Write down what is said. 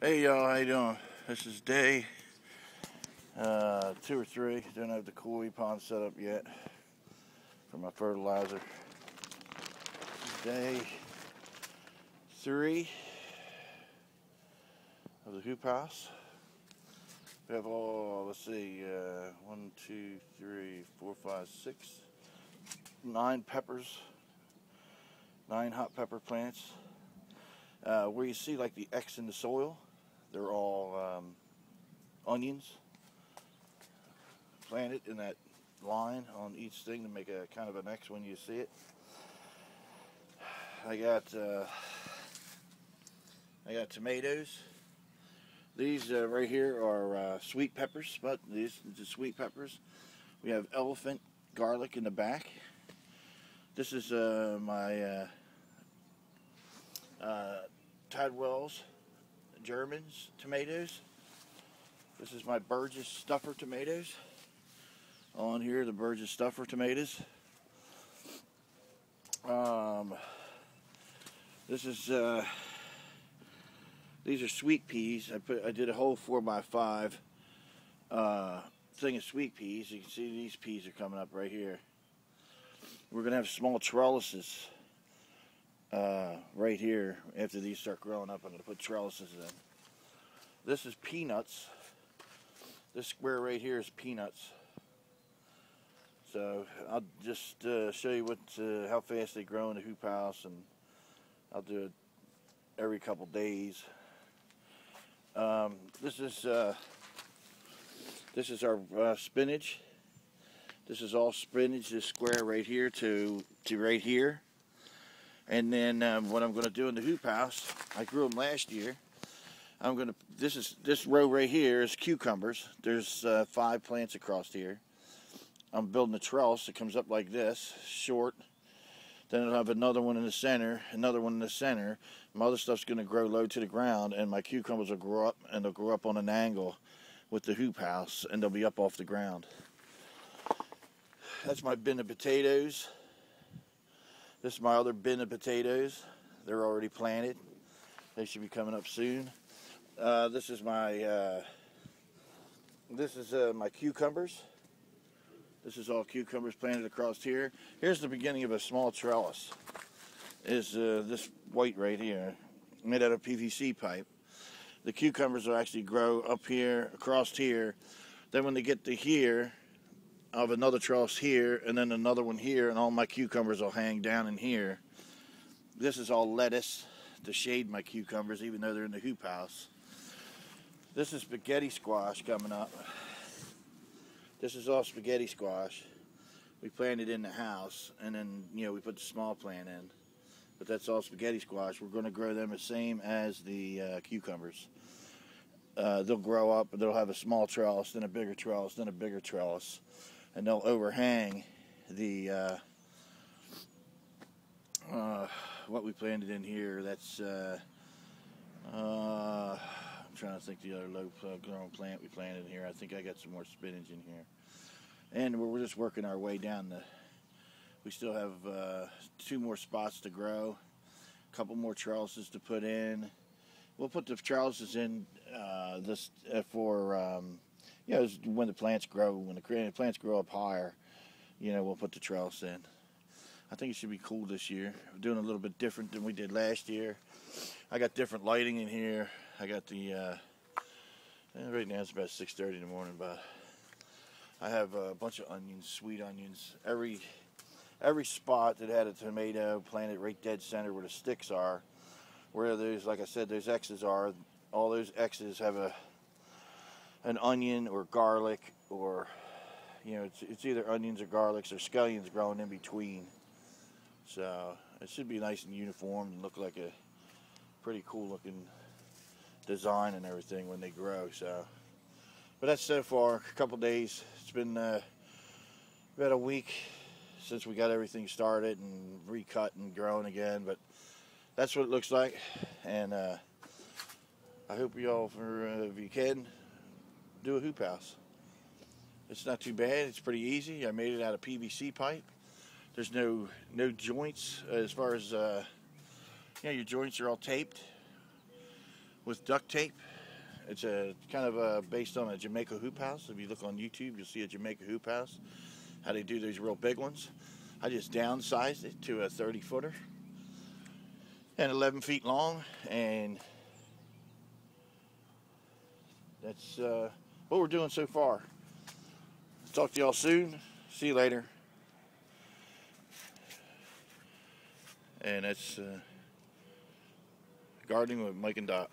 Hey y'all, how you doing? This is day uh, two or three. Don't have the koi pond set up yet for my fertilizer. day three of the hoop house. We have all, let's see, uh, one, two, three, four, five, six, nine peppers, nine hot pepper plants. Uh, where you see like the X in the soil, they're all um, onions planted in that line on each thing to make a kind of an X when you see it. I got uh, I got tomatoes. These uh, right here are uh, sweet peppers, but these are sweet peppers. We have elephant garlic in the back. This is uh, my uh, uh, Tidwell's Germans tomatoes. This is my Burgess Stuffer tomatoes. On here, the Burgess Stuffer tomatoes. Um, this is uh, these are sweet peas. I put I did a whole four by five uh, thing of sweet peas. You can see these peas are coming up right here. We're gonna have small trellises uh, right here, after these start growing up, I'm going to put trellises in. This is peanuts. This square right here is peanuts. So I'll just uh, show you what uh, how fast they grow in the hoop house, and I'll do it every couple days. Um, this is uh, this is our uh, spinach. This is all spinach. This square right here to to right here. And then um, what I'm going to do in the hoop house, I grew them last year. I'm going to, this is, this row right here is cucumbers. There's uh, five plants across here. I'm building a trellis that comes up like this, short. Then I'll have another one in the center, another one in the center. My other stuff's going to grow low to the ground, and my cucumbers will grow up, and they'll grow up on an angle with the hoop house, and they'll be up off the ground. That's my bin of potatoes. This is my other bin of potatoes. They're already planted. They should be coming up soon. Uh, this is my uh, this is uh, my cucumbers. This is all cucumbers planted across here. Here's the beginning of a small trellis. Is uh, this white right here, made out of PVC pipe. The cucumbers will actually grow up here, across here. Then when they get to here, I have another trellis here and then another one here and all my cucumbers will hang down in here. This is all lettuce to shade my cucumbers even though they're in the hoop house. This is spaghetti squash coming up. This is all spaghetti squash. We planted in the house and then, you know, we put the small plant in. But that's all spaghetti squash. We're going to grow them the same as the uh, cucumbers. Uh, they'll grow up, they'll have a small trellis, then a bigger trellis, then a bigger trellis and they'll overhang the uh, uh, what we planted in here. That's uh, uh I'm trying to think the other low grown plant we planted in here. I think I got some more spinach in here, and we're just working our way down the. We still have uh, two more spots to grow, a couple more trellises to put in. We'll put the trellises in uh, this for. Um, you know, when the plants grow, when the plants grow up higher, you know, we'll put the trellis in. I think it should be cool this year. We're doing a little bit different than we did last year. I got different lighting in here. I got the, uh, eh, right now it's about 6.30 in the morning, but I have a bunch of onions, sweet onions. Every, every spot that had a tomato planted right dead center where the sticks are, where those, like I said, those X's are, all those X's have a an onion or garlic or you know it's, it's either onions or garlics or scallions growing in between. So it should be nice and uniform and look like a pretty cool looking design and everything when they grow so. But that's so far a couple days. It's been uh, about a week since we got everything started and recut and grown again but that's what it looks like. And uh, I hope you all for uh, if you can do a hoop house. It's not too bad. It's pretty easy. I made it out of PVC pipe. There's no no joints as far as uh, know. Your joints are all taped with duct tape. It's a kind of uh based on a Jamaica hoop house. If you look on YouTube, you'll see a Jamaica hoop house. How they do these real big ones. I just downsized it to a 30 footer and 11 feet long, and that's uh, what we're doing so far. Talk to y'all soon. See you later. And that's uh, gardening with Mike and Dot.